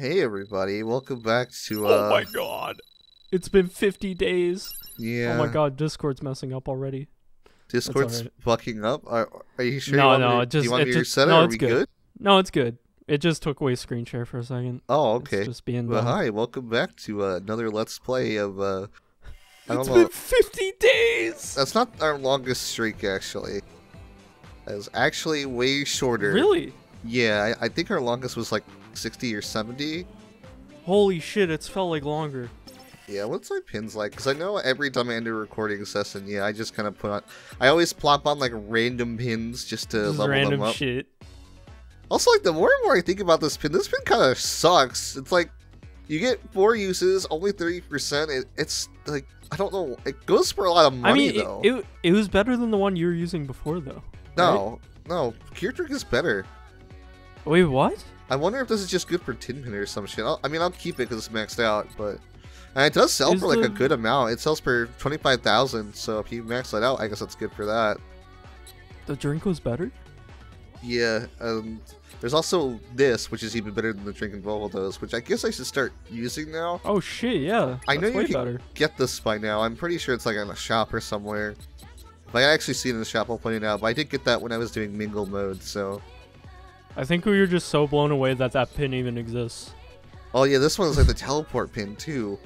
Hey everybody, welcome back to uh oh my god. It's been 50 days. yeah. Oh my god, Discord's messing up already. Discord's alright. fucking up. Are, are you sure? No, you want no, me it to, do just- you want it me to just- reset it? no, Are it's we good. good? No, it's good. It just took away screen share for a second. Oh, It's okay. just being Well, done. hi, welcome back to uh, another Let's Play of uh I don't It's know. been 50 days. That's not our longest streak actually. It's actually way shorter. Really? Yeah, I, I think our longest was like 60 or 70. Holy shit, it's felt like longer. Yeah, what's my pins like? Because I know every time I end a recording session, yeah, I just kind of put on. I always plop on like random pins just to Just level random them up. shit. Also, like the more and more I think about this pin, this pin kind of sucks. It's like you get four uses, only thirty percent. It, it's like I don't know. It goes for a lot of money I mean, it, though. it, it was better than the one you were using before, though. no, no, Cure Drink is better. Wait, what? I wonder if this is just good for tin pin or some shit. I'll, I mean, I'll keep it because it's maxed out, but and it does sell Is for like the- a good amount. It sells for twenty five thousand. So if you max that out, I guess that's good for that. The drink was better? Yeah, and there's also this, which is even better than the Drink and Volvados, which I guess I should start using now. Oh shit, yeah. I know you can better. get this by now. I'm pretty sure it's like in a shop or somewhere. If I actually see it in the shop, I'll point it out. But I did get that when I was doing mingle mode, so. I think we were just so blown away that that pin even exists. Oh yeah, this one one's like the teleport pin too.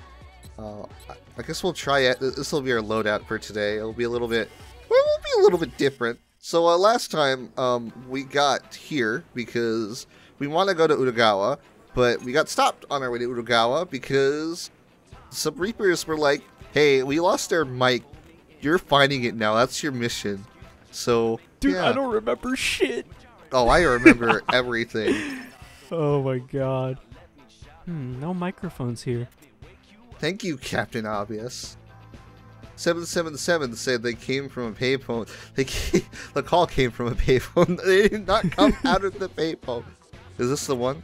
Uh, I- I guess we'll try it. This will be our loadout for today. It'll be a little bit, well, it'll be a little bit different. So uh, last time, um, we got here because we want to go to Udagawa, but we got stopped on our way to Udagawa because some Reapers were like, "Hey, we lost our mic. You're finding it now. That's your mission." So, Dude, yeah. I don't remember shit. Oh, I remember everything. Oh my god. Hmm, no microphones here. Thank you, Captain Obvious. 777 said they came from a payphone. They came, the call came from a payphone. They did not come out of the payphone. Is this the one?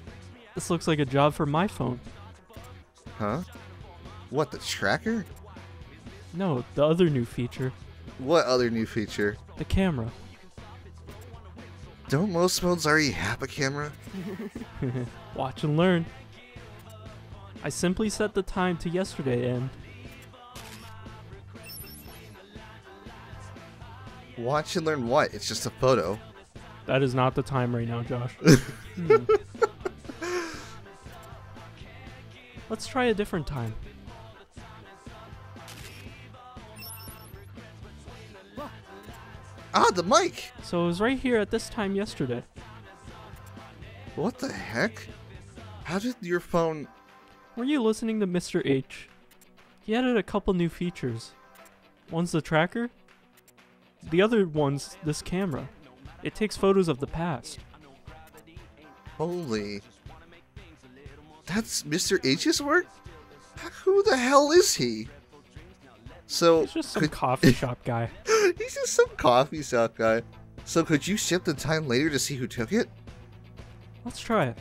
This looks like a job for my phone. Huh? What, the tracker? No, the other new feature. What other new feature? The camera. Don't most modes already have a camera? Watch and learn. I simply set the time to yesterday and Watch and learn what? It's just a photo. that is not the time right now, Josh. Hmm. Let's try a different time. Ah, the mic! So it was right here at this time yesterday. What the heck? How did your phone... Were you listening to Mr. H? He added a couple new features. One's the tracker. The other one's this camera. It takes photos of the past. Holy... That's Mr. H's work? Who the hell is he? So, He's just some could- coffee shop guy. He's just some coffee shop guy. So could you ship the time later to see who took it? Let's try it.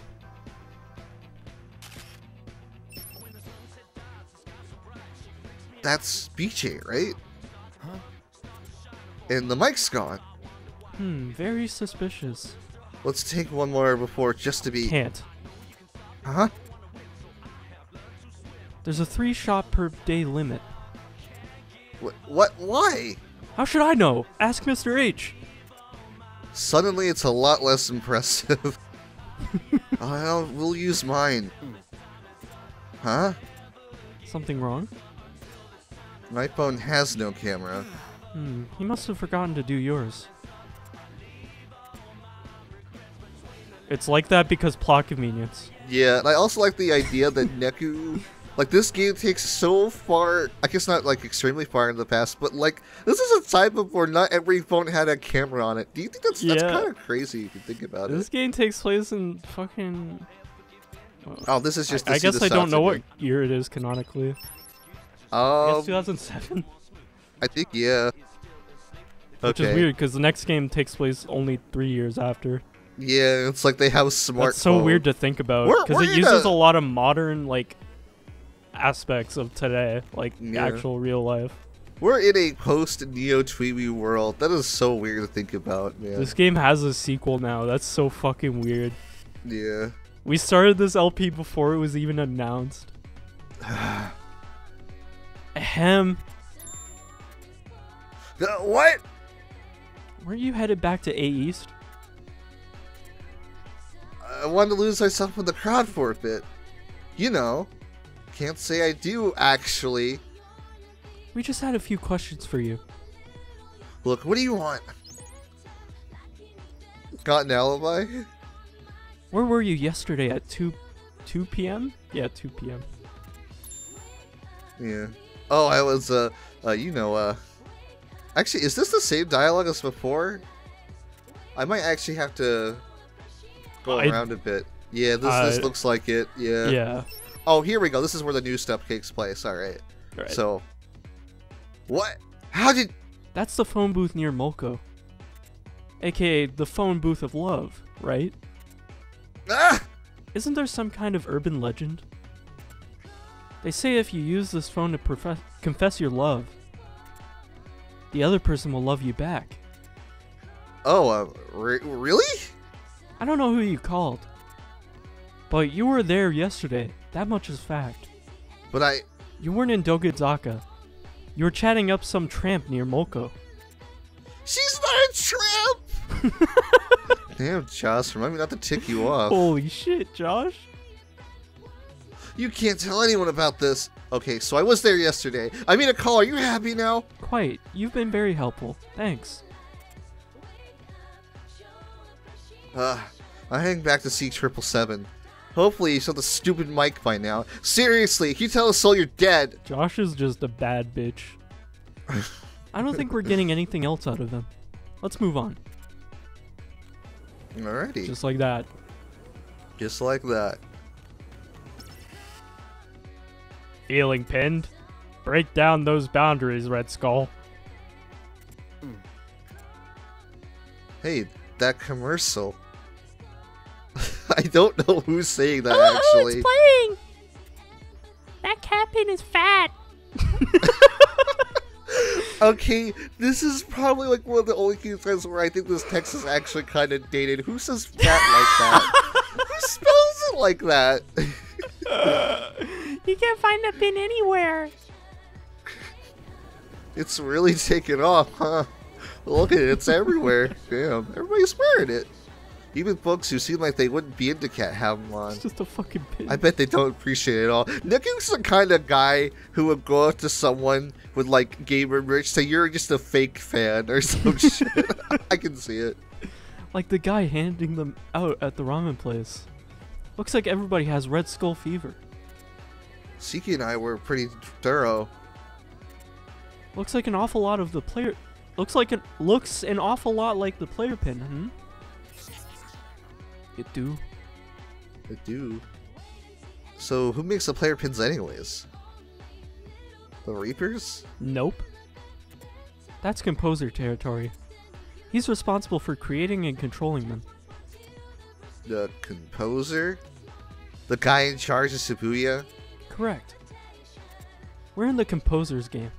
That's BJ, right? And the mic's gone. Hmm, very suspicious. Let's take one more before just to be. Can't. Huh? There's a three shot per day limit. What? What? Why? How should I know? Ask Mr. H. Suddenly, it's a lot less impressive. I'll, we'll use mine. Huh? Something wrong? My phone has no camera. Hmm, he must have forgotten to do yours. It's like that because plot convenience. Yeah, and I also like the idea that Neku, like this game takes so far. I guess not like extremely far in the past, but like this is a time before not every phone had a camera on it. Do you think that's that's Yeah. kind of crazy if you think about This it? This game takes place in fucking. Oh, this is just. to I guess I don't know what year it is canonically. I Um, 2007. I think yeah. Which is weird because the next game takes place only three years after. Yeah, it's like they have smart. That's so weird to think about because it uses a- a lot of modern like aspects of today, like Yeah. actual real life. We're in a post Neo TWEWY world. That is so weird to think about, man. This game has a sequel now. That's so fucking weird. Yeah. We started this LP before it was even announced. Ahem. The, what? Weren't you headed back to A East? I wanted to lose myself in the crowd for a bit. You know, can't say I do actually. We just had a few questions for you. Look, what do you want? Got an alibi? Where were you yesterday at 2 2 p.m.? Yeah, 2 p.m. Yeah. Oh, I was, uh, uh, you know, uh. Actually, is this the same dialogue as before? I might actually have to go I- around a bit. Yeah, this this looks like it. Yeah. Yeah. Oh, here we go. This is where the new stuff takes place. All right. Right. So, what? How did? That's the phone booth near Molco. AKA the phone booth of love, right? Ah! Isn't there some kind of urban legend? They say if you use this phone to profess- confess your love, the other person will love you back. Oh, uh, re- really? I don't know who you called, but you were there yesterday. That much is fact. But I. You weren't in Dogenzaka. You were chatting up some tramp near Molco. She's not a tramp. Damn, Josh, remind me not to tick you off. Holy shit, Josh! You can't tell anyone about this. Okay, so I was there yesterday. I made a call. Are you happy now? Quite. You've been very helpful. Thanks. Uh, I'm heading back to C triple seven. Hopefully, you saw the stupid mic by now. Seriously, if you tell us Soul you're dead? Josh is just a bad bitch. I don't think we're getting anything else out of them. Let's move on. Alrighty, just, Just like that. just like that. Feeling pinned? Break down those boundaries, Red Skull. Hey, that commercial. I don't know who's saying that Oh, actually. playing! That captain is fat. Okay, this is probably like one of the only few times where I think this text is actually kind of dated. Who says fat like that? Who spells it like that? You can't find the pin anywhere. It's really taken off, huh? Look at it, it's everywhere. Damn, everybody's wearing it. Even folks who seem like they wouldn't be into cat have them on. It's just a fucking pin. I bet they don't appreciate it at all. Nicking's the kind of guy who would go up to someone with like gamer merch, say you're just a fake fan or some shit. I can see it. Like the guy handing them out at the ramen place. Looks like everybody has Red Skull fever. Shiki and I were pretty thorough. Looks like an awful lot of the player. Looks like it looks an awful lot like the player pin. Hmm. It do. It do. So who makes the player pins anyways? The Reapers? Nope. That's composer territory. He's responsible for creating and controlling them. The composer? The guy in charge of Shibuya? Correct. We're in the composer's game.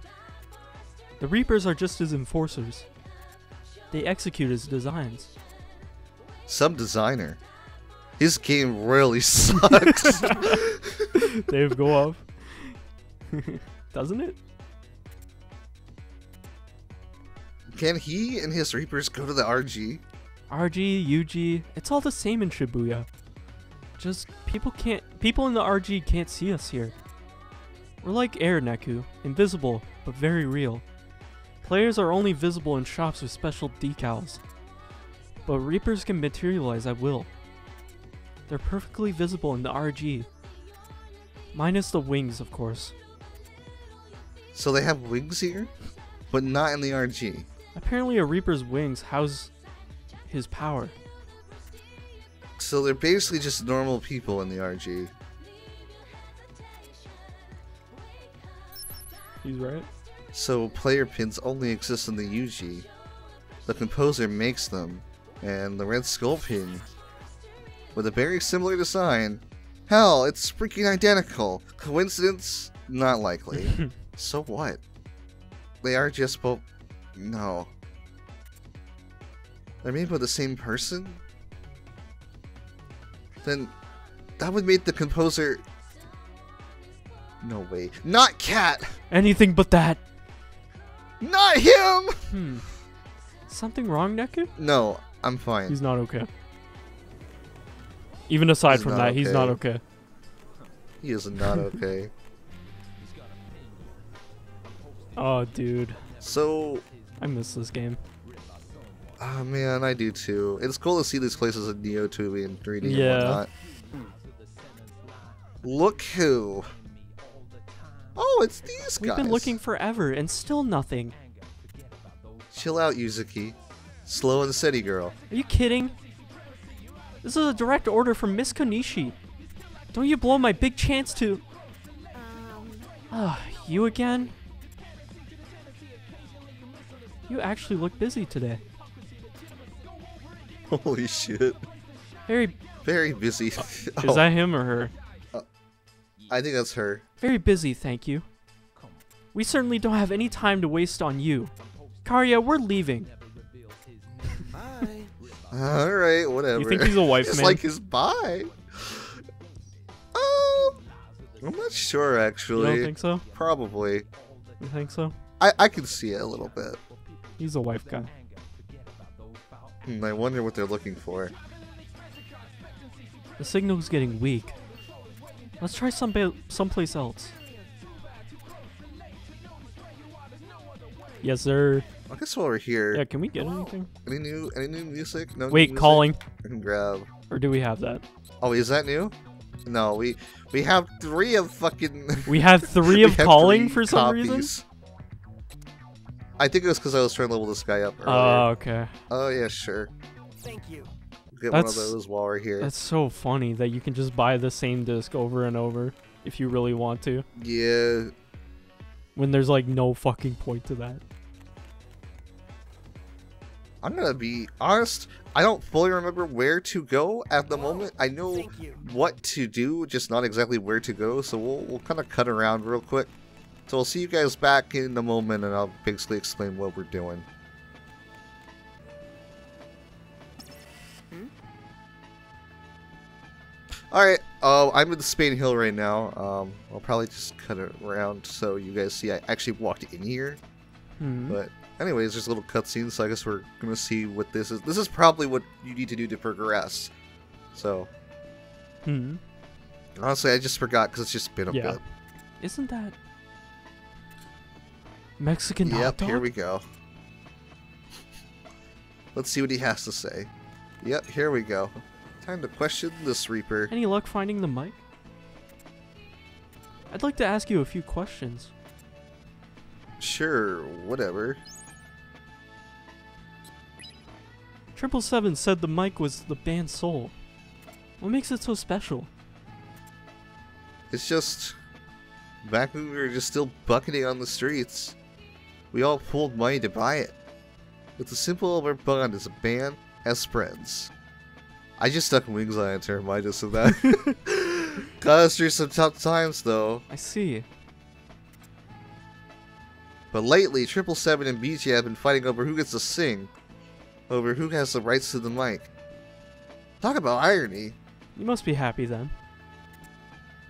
The Reapers are just his enforcers. They execute his designs. Some designer. His game really sucks. Dave, go off. Doesn't it? Can he and his Reapers go to the RG? RG, UG, it's all the same in Shibuya. Just people can't people in the RG can't see us here. We're like Air Neku, invisible but very real. Players are only visible in shops with special decals. But Reapers can materialize at will. They're perfectly visible in the RG. Minus the wings, of course. So they have wings here? But not in the RG. Apparently a Reaper's wings house his power. So they're basically just normal people in the RG. He's right. So player pins only exist in the UG. The composer makes them, and the red skull pin, with a very similar design. Hell, it's freaking identical. Coincidence? Not likely. so what? They are just both. No. They're made by the same person? Then that would make the composer. No way. Not Cat. Anything but that. Not him. Hmm. Something wrong, Neku? No, I'm fine. He's not okay. Even aside He's from that, he's not okay. okay. He is not okay. Oh, dude. so, I miss this game. oh man, I do too. It's cool to see these places in Neo 2 and 3D Yeah. and whatnot. Look who. Oh, it's these We've guys. been looking forever and still nothing. Chill out, Uzuki. Slow and steady, girl. Are you kidding? This is a direct order from Miss Konishi. Don't you blow my big chance to. Um. Ah, you again? You actually look busy today. Holy shit. Very. Very busy. Uh, is Oh, that him or her? Uh, I think that's her. Very busy, thank you. We certainly don't have any time to waste on you. Kariya, we're leaving. Alright, whatever. You think he's a wife it's man? like his bye. Oh, I'm not sure You actually. don't think so? Probably. You think so? I, I can see it a little bit. He's a wife guy. Hmm, I wonder what they're looking for. The signal's getting weak. Let's try some someplace else. Yes, sir. I guess while we're here, Yeah, can we get anything? any new any new music? No new Wait, music? calling. I can grab. Or do we have that? Oh, is that new? No, we we have three of fucking. We have three of have calling three for some reason? I think it was because I was trying to level this guy up oh, earlier. Oh, okay. oh yeah, sure. Thank you. Get one of That's- those while we're here. That's so funny that you can just buy the same disc over and over if you really want to. Yeah, When there's like no fucking point to that. I'm gonna be honest. I don't fully remember where to go at the moment. I know what to do, just not exactly where to go. So we'll we'll kind of cut around real quick. So we'll see you guys back in a moment, and I'll basically explain what we're doing. All right. Uh, I'm in the Spain Hill right now. Um, I'll probably just cut it around so you guys see I actually walked in here. Hmm. But anyways, there's a little cutscene, so I guess we're gonna see what this is. This is probably what you need to do to progress. So Hmm. honestly, I just forgot because it's just been a Yeah. bit. Isn't that Mexican Yep, here we go. Let's see what he has to say. Yep, here we go. Time to question this Reaper. Any luck finding the mic? I'd like to ask you a few questions. Sure, whatever. Triple Seven said the mic was the band's soul. What makes it so special? It's just back when we were just still bucketing on the streets. We all pulled money to buy it. It's a simple of our bond as a band, as friends. I just stuck wings on it to remind us of that. Got us through some tough times though. I see. But lately, Triple Seven and BJ have been fighting over who gets to sing, over who has the rights to the mic. Talk about irony. You must be happy then.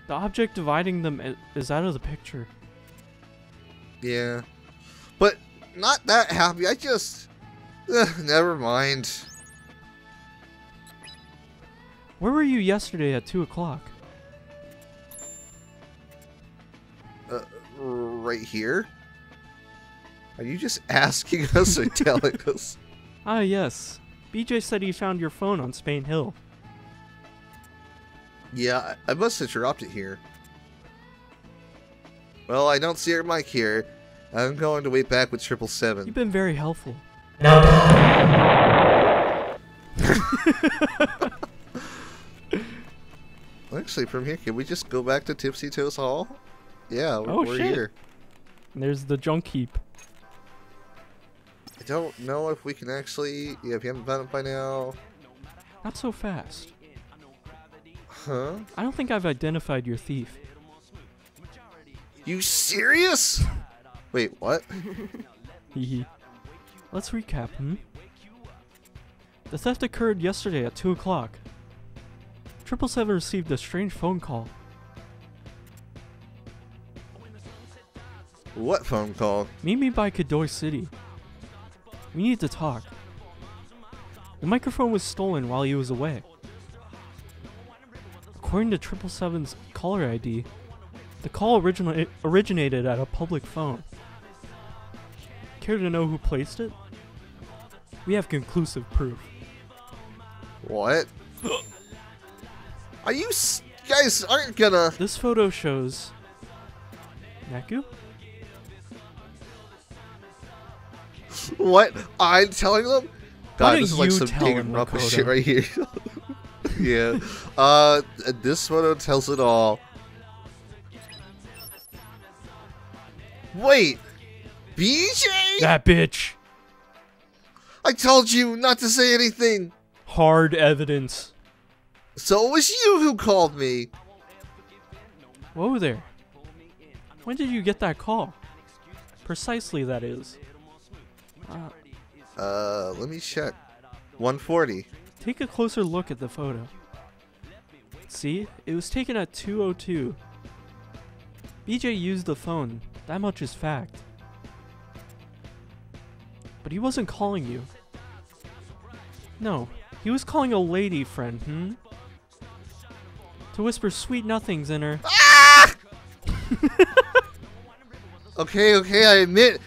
The object dividing them is out of the picture. Yeah. But not that happy. I just. Ugh, never mind. Where were you yesterday at 2 o'clock? Uh, right here? Are you just asking us or telling us? Ah, yes. BJ said he found your phone on Spain Hill. Yeah, I must have dropped it here. Well, I don't see your mic here. I'm going to wait back with Triple You've been very helpful. No. Actually, from here, can we just go back to Tipsy Toes Hall? Yeah, we're, Oh, we're here. There's the junk heap. I don't know if we can actually. Yeah, if you haven't found it by now. Not so fast. Huh? I don't think I've identified your thief. You serious? Wait, what? Let's recap, hmm? The theft occurred yesterday at 2 o'clock. Triple Seven received a strange phone call. What phone call? Meet me by Cadoi City. We need to talk. The microphone was stolen while he was away. According to Triple Seven's caller ID, the call original- originated at a public phone. Care to know who placed it? We have conclusive proof. What? Are you s- guys aren't gonna? This photo shows Neku? What? I'm telling them? God, this is like some big them, shit right here. yeah. Uh, this photo tells it all. Wait, BJ? That bitch! I told you not to say anything. Hard evidence. So it was you who called me. Whoa there. When did you get that call? Precisely, that is. Uh, Uh, let me check. 140. take a closer look at the photo. See, it was taken at 202. BJ used the phone, that much is fact. But he wasn't calling you. No, he was calling a lady friend, hmm? To whisper sweet nothings in her. Ah! Okay, okay, I admit.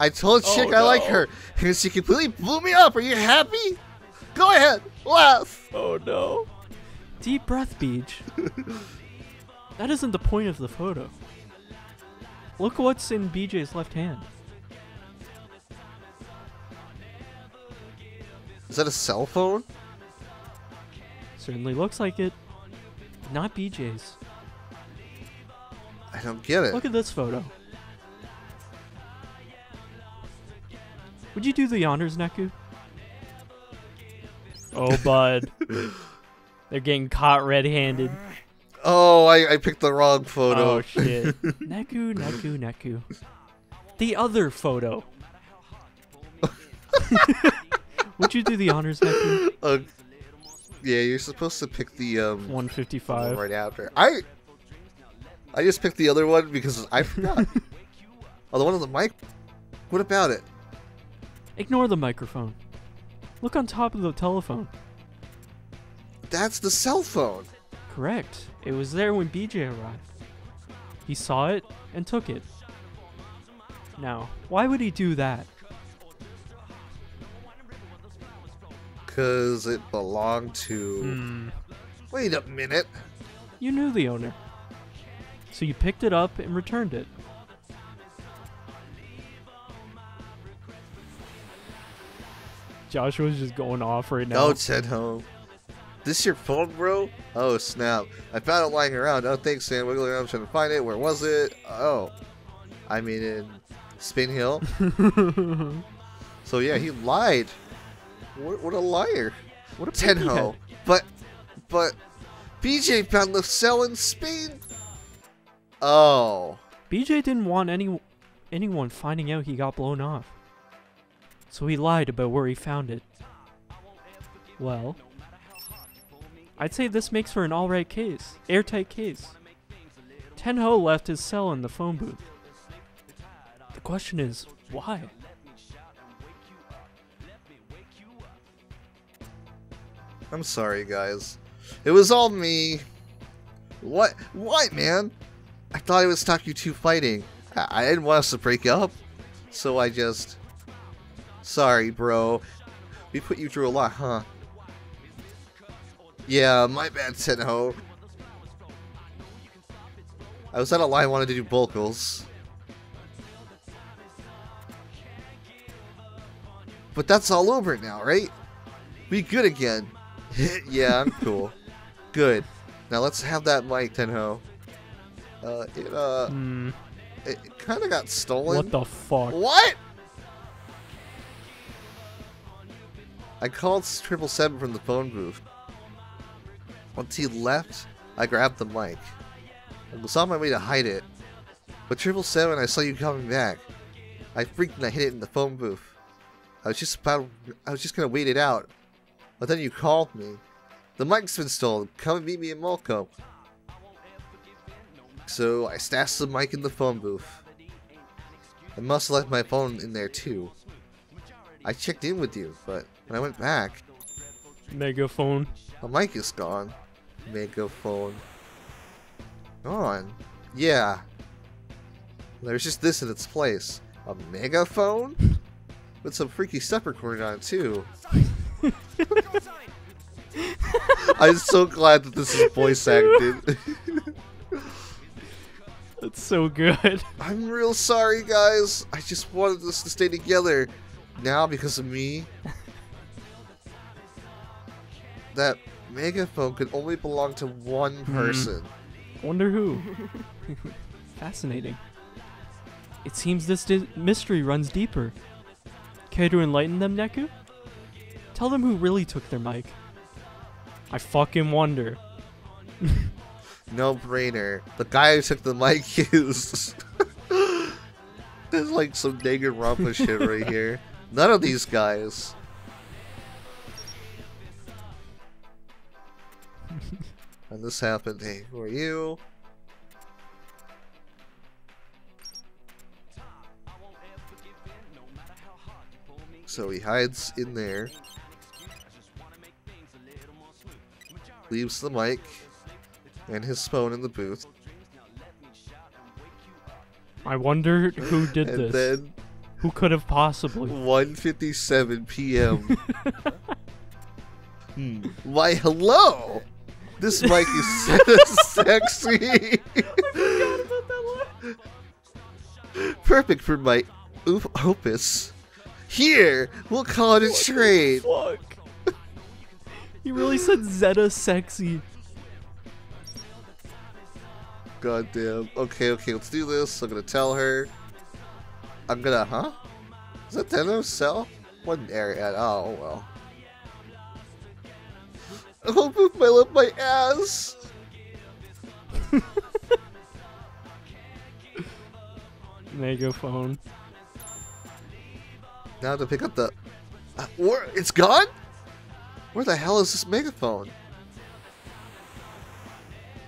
I told Oh, Chick I like her, and she completely blew me up. Are you happy? Go ahead, laugh. Oh no. Deep breath, Beach. that isn't the point of the photo. Look what's in BJ's left hand. Is that a cell phone? Certainly looks like it. Not BJ's. I don't get it. Look at this photo. Would you do the honors, Neku? Oh, bud. They're getting caught red-handed. Oh, I, I picked the wrong photo. Oh shit. Neku, Neku, Neku. The other photo. Would you do the honors, Neku? Uh, yeah, you're supposed to pick the um 155. right after. I I just picked the other one because I forgot. oh, the one on the mic. What about it? Ignore the microphone. Look on top of the telephone. That's the cell phone. Correct. It was there when BJ arrived. He saw it and took it. Now, why would he do that? Cause it belonged to. Hmm. Wait a minute. You knew the owner. So you picked it up and returned it. Joshua's just going off right now. No, Tenho. This your phone, bro? Oh snap! I found it lying around. Oh, thanks, Sam. Wiggling around trying to find it. Where was it? Oh, I mean in Spain Hill. So yeah, he lied. What, what a liar. what a Tenho. But, but, BJ found the cell in Spain. Oh, BJ didn't want any anyone finding out he got blown off. So he lied about where he found it. Well, I'd say this makes for an alright case, airtight case. Tenho left his cell in the phone booth. The question is, why? I'm sorry, guys. It was all me. What? What, man? I thought I would stop you two fighting. I, I didn't want us to break up, so I just. Sorry, bro. We put you through a lot, huh? Yeah, my bad, Tenho. I was at a line, wanted to do vocals. But that's all over now, right? We good again. yeah, I'm cool. Good. Now let's have that mic, Tenho. Uh, it, uh, Hmm, it, kind of got stolen. what the fuck? What? I called triple seven from the phone booth. Once he left, I grabbed the mic. I was on my way to hide it, but triple seven, I saw you coming back. I freaked and I hid it in the phone booth. I was just about, I was just gonna wait it out, but then you called me. The mic's been stolen. Come and meet me in Molco. So I stashed the mic in the phone booth. I must have left my phone in there too. I checked in with you, but when I went back, Megaphone. the mic is gone. Megaphone. Gone. Yeah. There's just this in its place. A megaphone? With some freaky stuff recorded on it too. I'm so glad that this is voice acted. That's so good. I'm real sorry, guys. I just wanted us to stay together. Now, because of me, that megaphone could only belong to one hmm. person. Wonder who? Fascinating. It seems this di- mystery runs deeper. Care to enlighten them, Neku? Tell them who really took their mic. I fucking wonder. No brainer. The guy who took the mic is. There's like some Danganronpa shit right here. None of these guys. and this happened. Hey, who are you? So he hides in there. Leaves the mic and his phone in the booth. I wonder who did and this. then who could have possibly? 1:57 p.m. hmm. Why, hello. This mic is so sexy. Perfect for my opus. Here, we'll call it a trade. Fuck. he really said Zeta sexy. God damn. Okay, okay, let's do this. I'm gonna tell her. I'm gonna, huh? Is that Tenho cell? One air ad. Oh, well. Oh, move my lip, my ass. Megaphone. Now to pick up the. Uh, where? It's gone? Where the hell is this megaphone?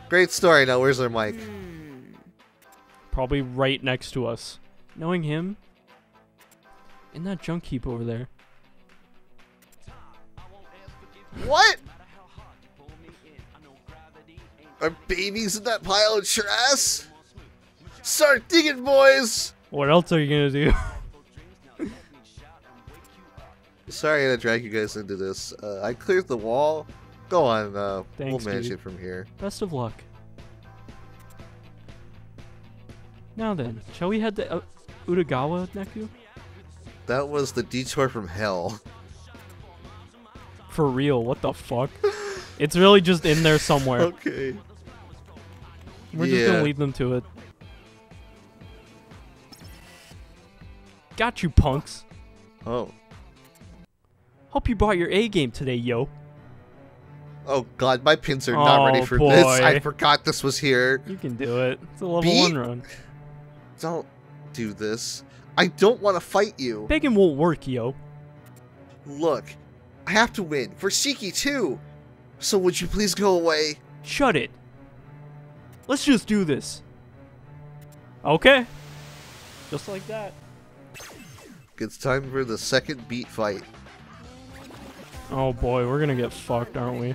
Great story. Now, where's their mic? Probably right next to us. Knowing him. In that junk heap over there. What? Are babies in that pile of trash? Start digging, boys! What else are you gonna do? Sorry to drag you guys into this. Uh, I cleared the wall. Go on, uh, Thanks, we'll manage dude. it from here. Best of luck. Now then, shall we head to uh, Udagawa, Neku? That was the detour from hell. For real, what the fuck? it's really just in there somewhere. Okay. We're just gonna Yeah. lead them to it. Got you, punks. Oh. Hope you brought your A game today, yo. Oh god, my pins are not ready Oh, for this. I forgot this was here. You can do it. It's a level Beat? one run. Don't do this. I don't want to fight you. Begging won't work, yo. Look, I have to win for Shiki too. So would you please go away? Shut it. Let's just do this. Okay. Just like that. It's time for the second beat fight. Oh boy, we're gonna get fucked, aren't we?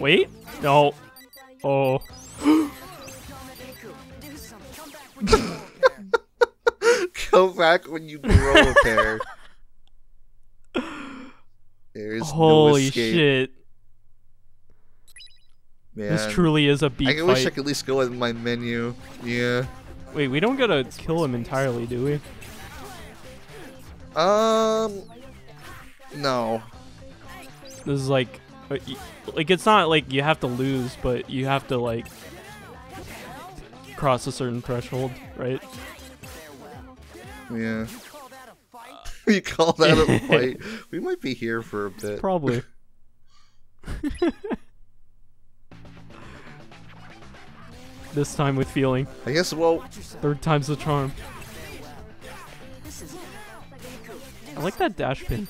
Wait? No. Oh. Come back when you grow a pair. There is no Holy escape, shit. Man. This truly is a beat I wish I could at least go in my menu. Yeah. Wait, we don't gotta kill him entirely, do we? Um. No. This is like, uh, like it's not like you have to lose, but you have to like cross a certain threshold, right? Yeah. you call that a fight? We might be here for a bit. Probably. this time with feeling. I guess, well... Third time's the charm. I like that dash pin.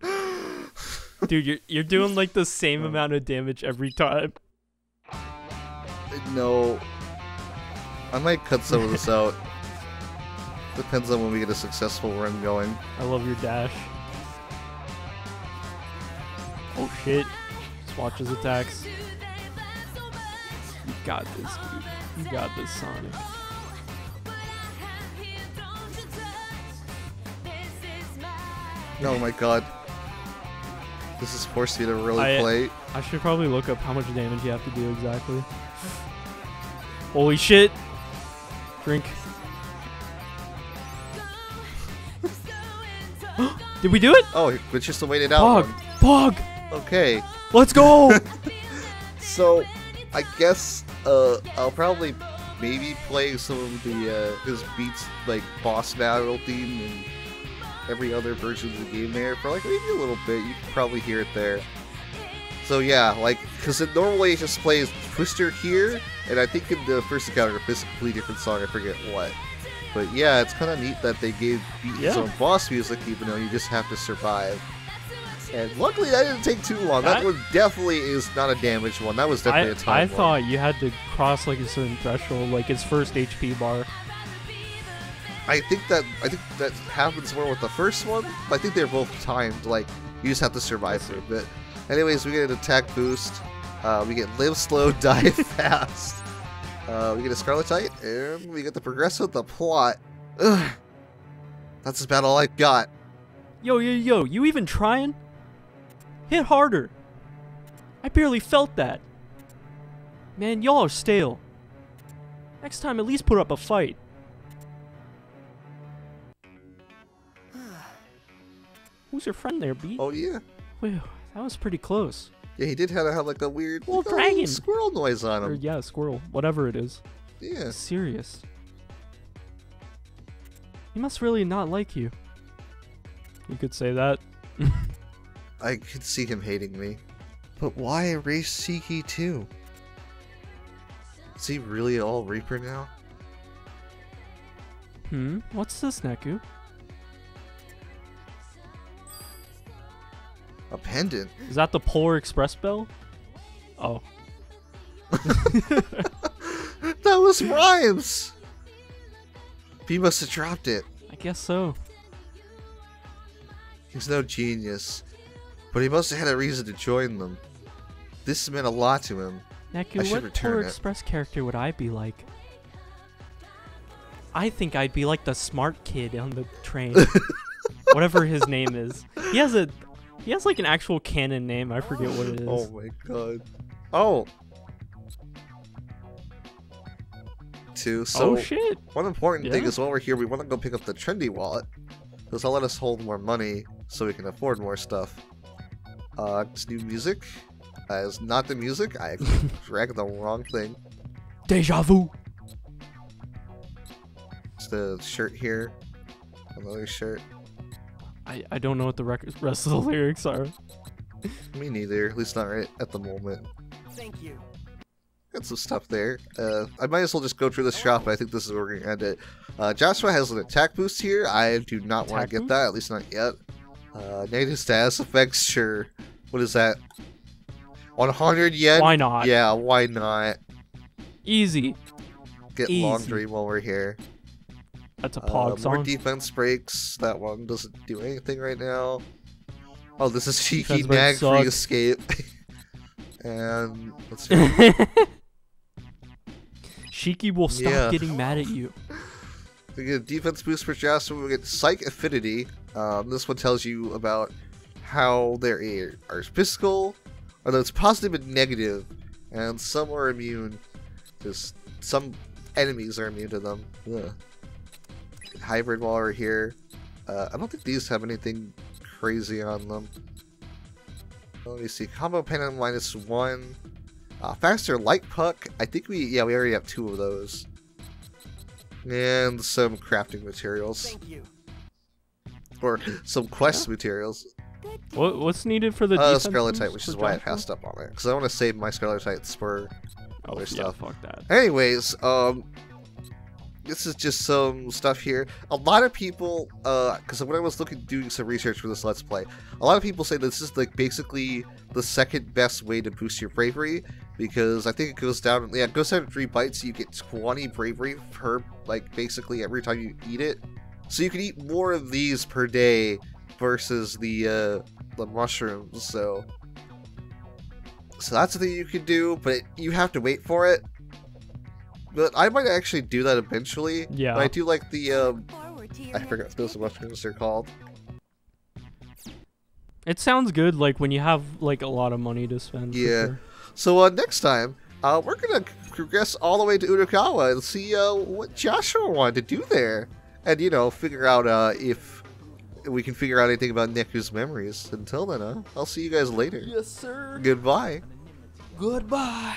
Dude, you're, you're doing like the same oh. amount of damage every time. No. I might cut some of this out. Depends on when we get a successful run going. I love your dash. Oh shit. Just watch his attacks. You got this, dude. You got this, Sonic. Oh my god. This is forcing me to really I- play. I should probably look up how much damage you have to do exactly. Holy shit! Drink. Did we do it? Oh, it's just a waited out Pog! one. Pog! Okay. Let's go! So, I guess uh, I'll probably maybe play some of the uh, his beats like boss battle theme and every other version of the game there for like maybe a little bit. You can probably hear it there. So yeah, like because it normally just plays Twister here, and I think in the first encounter it's a completely different song. I forget what. But yeah, it's kind of neat that they gave Beat his Yeah. own boss music, even though you just have to survive. And luckily, that didn't take too long. That I- one definitely is not a damaged one. That was definitely a time one. I one. thought you had to cross like a certain threshold, like his first HP bar. I think that I think that happens more with the first one. But I think they're both timed. Like you just have to survive for a bit. Anyways, we get an attack boost. Uh, we get live slow, die fast. Uh, we get a Scarletite, and we get to progress with the plot. Ugh. That's about all I've got. Yo, yo, yo, you even trying? Hit harder. I barely felt that. Man, y'all are stale. Next time, at least put up a fight. Who's your friend there, B? Oh yeah, Whew, that was pretty close. yeah. He did have, have like a weird Little like, dragon. squirrel noise on Or him. yeah, squirrel, whatever it is. Yeah. Serious. He must really not like you. You could say that. I could see him hating me. But why erase Shiki too? Is he really all Reaper now? Hmm, what's this, Neku? A pendant? Is that the Polar Express bell? Oh. that was Rhymes! He must have dropped it. I guess so. He's no genius. But he must have had a reason to join them. This meant a lot to him. Neku, I should what return Polar it. Express character would I be like? I think I'd be like the smart kid on the train. Whatever his name is. He has a he has like an actual canon name. I forget what it is. Oh my god. Oh! Two. So, oh shit. one important thing is while we're here, we want to go pick up the trendy wallet. Because that'll let us hold more money so we can afford more stuff. Uh, it's new music. Uh, it's not the music. I dragged the wrong thing. Deja vu. It's the shirt here. Another shirt. I, I don't know what the rec- rest of the lyrics are. Me neither. At least not right at the moment. Thank you. Got some stuff there. Uh, I might as well just go through the shop. But I think this is where we're gonna end it. Uh, Joshua has an attack boost here. I do not want to get boost? that. At least not yet. Uh, negative status effects. Sure. What is that? 100 yen. Why not? Yeah. Why not? Easy. Get Easy. laundry while we're here. That's a Uh, pog more defense breaks. That one doesn't do anything right now. Oh, this is cheeky Defense nag free escape. and let's see. Shiki will stop Yeah. getting mad at you. We get a defense boost for Joshua. We get Psych Affinity. Um, this one tells you about how they are, are physical, although it's positive and negative, and some are immune. Just some enemies are immune to them. Ugh. Hybrid while we're here. Uh, I don't think these have anything crazy on them. Let me see. Combo pendant minus one. Uh, faster light puck. I think we yeah we already have two of those. And some crafting materials. Thank you. Or some quest materials. What what's needed for the Uh, defense Scarletite, which is why I Joshua? passed up on it. Because I want to save my Scarletites for Oh, other yeah, stuff. fuck that. Anyways, um, this is just some stuff here. A lot of people, because when I was looking doing some research for this Let's Play, a lot of people say this is like basically the second best way to boost your bravery because I think it goes down. Yeah, it goes down to three bites. So you get 20 bravery per like basically every time you eat it. So you can eat more of these per day versus the uh, the mushrooms. So so that's the thing you can do, but you have to wait for it. But I might actually do that eventually. Yeah. But I do like the um, I forgot what those mushrooms are called. It sounds good, like when you have like a lot of money to spend. Yeah. sure. So uh, next time, uh, we're gonna progress all the way to Udagawa and see uh, what Joshua wanted to do there, and you know, figure out uh, if we can figure out anything about Neku's memories. Until then, uh, I'll see you guys later. Yes, sir. Goodbye. Goodbye.